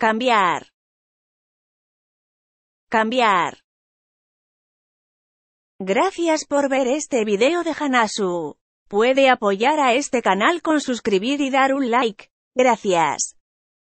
Cambiar. Cambiar. Gracias por ver este video de Hanasu. Puede apoyar a este canal con suscribir y dar un like. Gracias.